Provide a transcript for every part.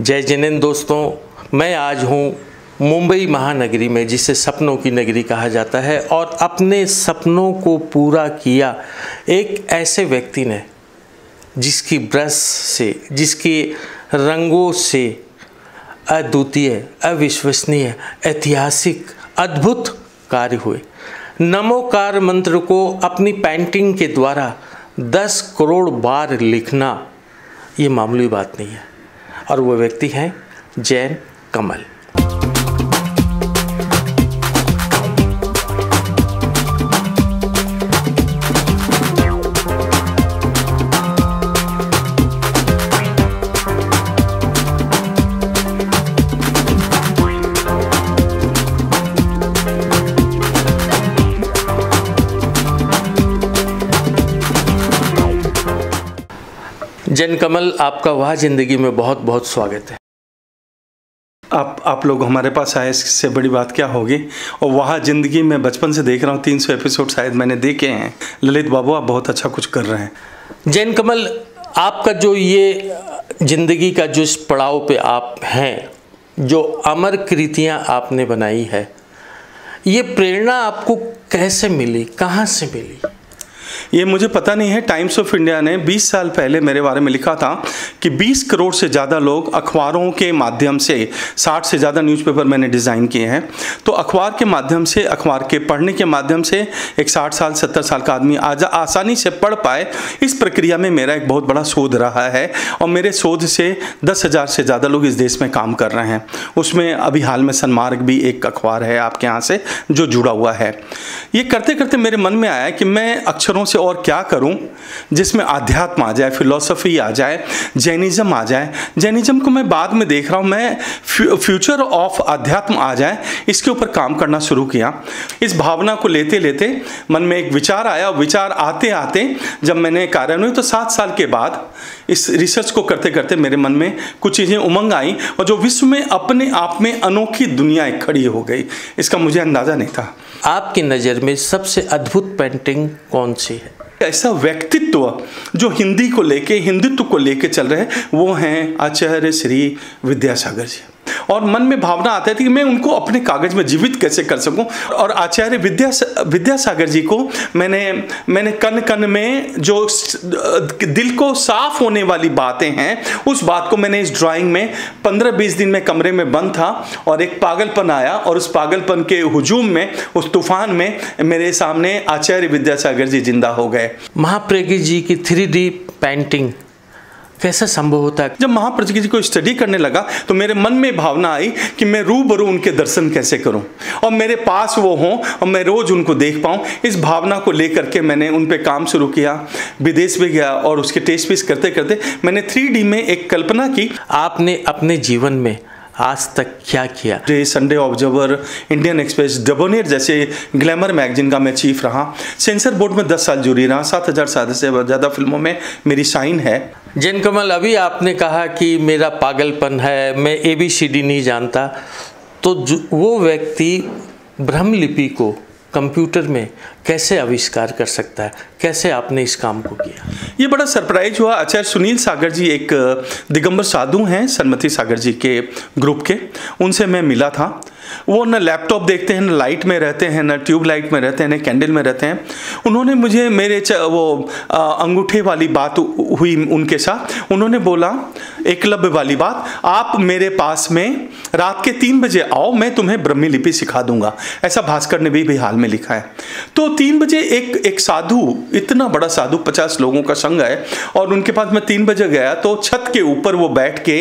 जय जिनेन दोस्तों, मैं आज हूँ मुंबई महानगरी में, जिसे सपनों की नगरी कहा जाता है, और अपने सपनों को पूरा किया एक ऐसे व्यक्ति ने, जिसकी ब्रश से, जिसके रंगों से अद्वितीय, अविश्वसनीय, ऐतिहासिक, अद्भुत कार्य हुए। नमोकार मंत्र को अपनी पेंटिंग के द्वारा दस करोड़ बार लिखना, ये मामूली बात नहीं है। और वो व्यक्ति हैं जैन कमल। जैन कमल आपका वह ज़िंदगी में बहुत बहुत स्वागत है। आप आप लोग हमारे पास आए इससे बड़ी बात क्या होगी? और वहाँ ज़िंदगी में बचपन से देख रहा हूँ तीन सौ एपिसोड शायद मैंने देखे हैं। ललित बाबू आप बहुत अच्छा कुछ कर रहे हैं। जैन कमल आपका जो ये ज़िंदगी का जो इस पड़ाव पे आप हैं जो अमर कृतियाँ आपने बनाई है ये प्रेरणा आपको कैसे मिली? कहाँ से मिली? ये मुझे पता नहीं है टाइम्स ऑफ़ इंडिया ने 20 साल पहले मेरे बारे में लिखा था कि 20 करोड़ से ज़्यादा लोग अखबारों के माध्यम से 60 से ज़्यादा न्यूज़पेपर मैंने डिज़ाइन किए हैं। तो अखबार के माध्यम से, अखबार के पढ़ने के माध्यम से एक 60 साल 70 साल का आदमी आज आसानी से पढ़ पाए। इस प्रक्रिया में मेरा एक बहुत बड़ा शोध रहा है और मेरे शोध से दस हज़ार से ज़्यादा लोग इस देश में काम कर रहे हैं। उसमें अभी हाल में सन्मार्ग भी एक अखबार है आपके यहाँ से, जो जुड़ा हुआ है। ये करते करते मेरे मन में आया कि मैं अक्षरों से और क्या करूँ? जिसमें आध्यात्म आ जाए फिलोसफी आ जाए जैनिज़्म आ जाए। जैनिज़्म को मैं बाद में देख रहा हूँ, मैं फ्यूचर ऑफ़ आध्यात्म आ जाए, इसके ऊपर काम करना शुरू किया। इस भावना को लेते लेते मन में एक विचार आया, विचार आते आते जब मैंने कार्यान्वित तो सात साल के बाद इस रिसर्च को करते करते मेरे मन में कुछ चीज़ें उमंग आई और जो विश्व में अपने आप में अनोखी दुनिया खड़ी हो गई, इसका मुझे अंदाज़ा नहीं था। आपकी नज़र में सबसे अद्भुत पेंटिंग कौन सी? ऐसा व्यक्तित्व जो हिंदी को लेके, हिंदुत्व को लेके चल रहे हैं, वो हैं आचार्य श्री विद्यासागर जी। और मन में भावना आता थी कि मैं उनको अपने कागज़ में जीवित कैसे कर सकूँ? और आचार्य विद्या विद्यासागर जी को मैंने मैंने कन कन में जो दिल को साफ़ होने वाली बातें हैं, उस बात को मैंने इस ड्राइंग में पंद्रह बीस दिन में कमरे में बंद था और एक पागलपन आया और उस पागलपन के हुजूम में, उस तूफ़ान में मेरे सामने आचार्य विद्यासागर जी ज़िंदा हो गए। महाप्रेगी जी की थ्री पेंटिंग कैसा संभव होता है? जब महाप्रज जी को स्टडी करने लगा तो मेरे मन में भावना आई कि मैं रूबरू उनके दर्शन कैसे करूँ। और मेरे पास वो हों और मैं रोज उनको देख पाऊँ। इस भावना को लेकर के मैंने उन पर काम शुरू किया विदेश में गया और उसके टेस्ट पीस करते करते मैंने थ्री में एक कल्पना की। आपने अपने जीवन में आज तक क्या किया? Sunday Observer Indian Express Debonair जैसे ग्लैमर मैगजीन का मैं चीफ रहा। सेंसर बोर्ड में दस साल जुड़ी रहा। सात हज़ार सात से ज़्यादा फ़िल्मों में मेरी साइन है। जैन कमल अभी आपने कहा कि मेरा पागलपन है मैं ए बी सी डी नहीं जानता। तो वो व्यक्ति ब्रह्मलिपि को कंप्यूटर में कैसे आविष्कार कर सकता है? कैसे आपने इस काम को किया? ये बड़ा सरप्राइज़ हुआ। आचार्य सुनील सागर जी एक दिगंबर साधु हैं, सन्मति सागर जी के ग्रुप के। उनसे मैं मिला था। वो न लैपटॉप देखते हैं, न लाइट में रहते हैं, न ट्यूब लाइट में रहते हैं, न कैंडल में रहते हैं। उन्होंने मुझे मेरे वो अंगूठे वाली बात हुई उनके साथ। उन्होंने बोला एकलव्य वाली बात, आप मेरे पास में रात के तीन बजे आओ, मैं तुम्हें ब्रह्मी लिपि सिखा दूँगा। ऐसा भास्कर ने भी बिहाल में लिखा है। तो तीन बजे एक एक साधु, इतना बड़ा साधु, पचास लोगों का संग है और उनके पास मैं तीन बजे गया तो छत के ऊपर वो बैठ के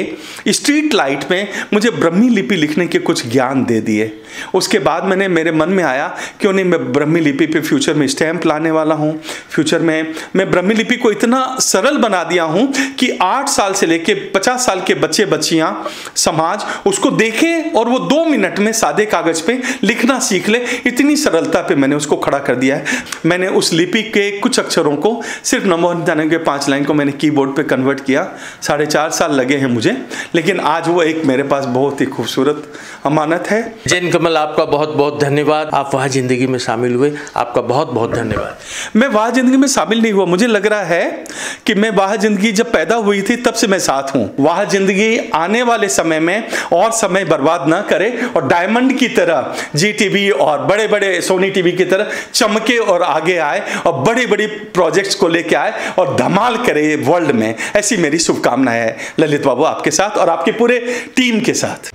स्ट्रीट लाइट में मुझे ब्रह्मी लिपि लिखने के कुछ ज्ञान दे दिए। उसके बाद मैंने, मेरे मन में आया क्यों नहीं मैं ब्रह्मी लिपि पर फ्यूचर में स्टैंप लाने वाला हूँ। फ्यूचर में मैं ब्रह्मी लिपि को इतना सरल बना दिया हूँ कि आठ साल से लेकर 50 साल के बच्चे बच्चियाँ समाज उसको देखें और वो दो मिनट में सादे कागज़ पे लिखना सीख ले। इतनी सरलता पे मैंने उसको खड़ा कर दिया है। मैंने उस लिपि के कुछ अक्षरों को सिर्फ़ नंबर जाने के पाँच लाइन को मैंने कीबोर्ड पे कन्वर्ट किया। साढ़े चार साल लगे हैं मुझे लेकिन आज वो एक मेरे पास बहुत ही खूबसूरत अमानत है। जैन कमल आपका बहुत बहुत धन्यवाद। आप वहाँ ज़िंदगी में शामिल हुए। आपका बहुत बहुत धन्यवाद। मैं वहाँ ज़िंदगी में शामिल नहीं हुआ। मुझे लग रहा है कि मैं वहाँ ज़िंदगी जब पैदा हुई थी तब से मैं साथ हूँ। वहाँ ज़िंदगी आने वाले समय में और समय बर्बाद ना करे और डायमंड की तरह जी टीवी और बड़े बड़े सोनी टीवी की तरह चमके और आगे आए और बड़े बड़ी प्रोजेक्ट्स को लेके आए और धमाल करे वर्ल्ड में। ऐसी मेरी शुभकामनाएँ है। ललित बाबू आपके साथ और आपके पूरे टीम के साथ।